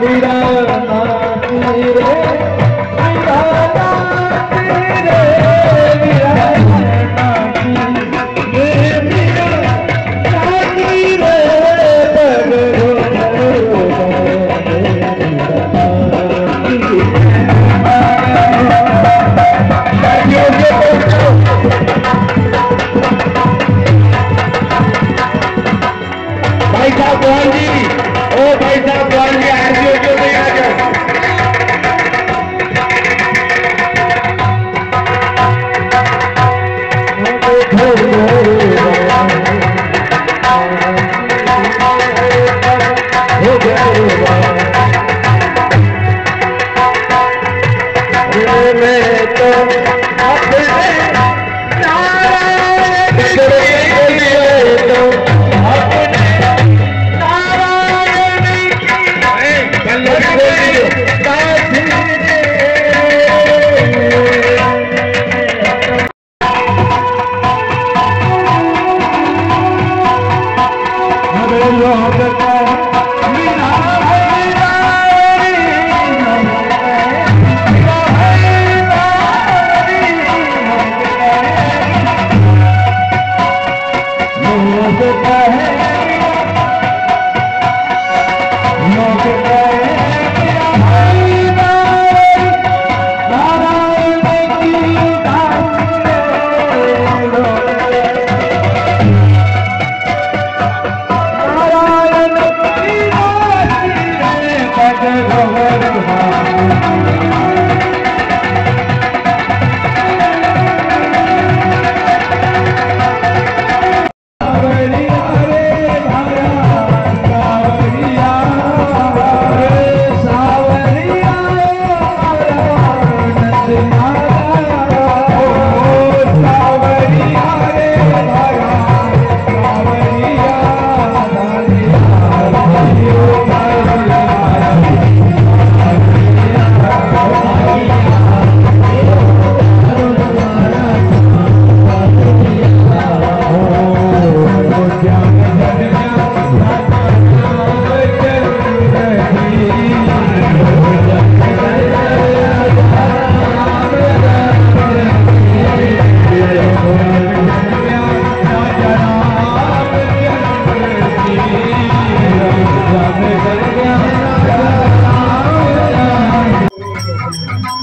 Mira. घर को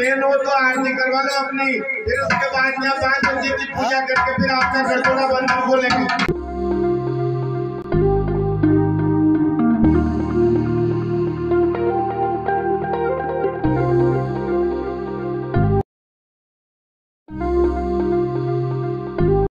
बहन हो तो आरती करवा लो अपनी फिर उसके बाद में पाँच बजे की पूजा करके फिर आपका सरसोड़ा बंधन खोलेंगे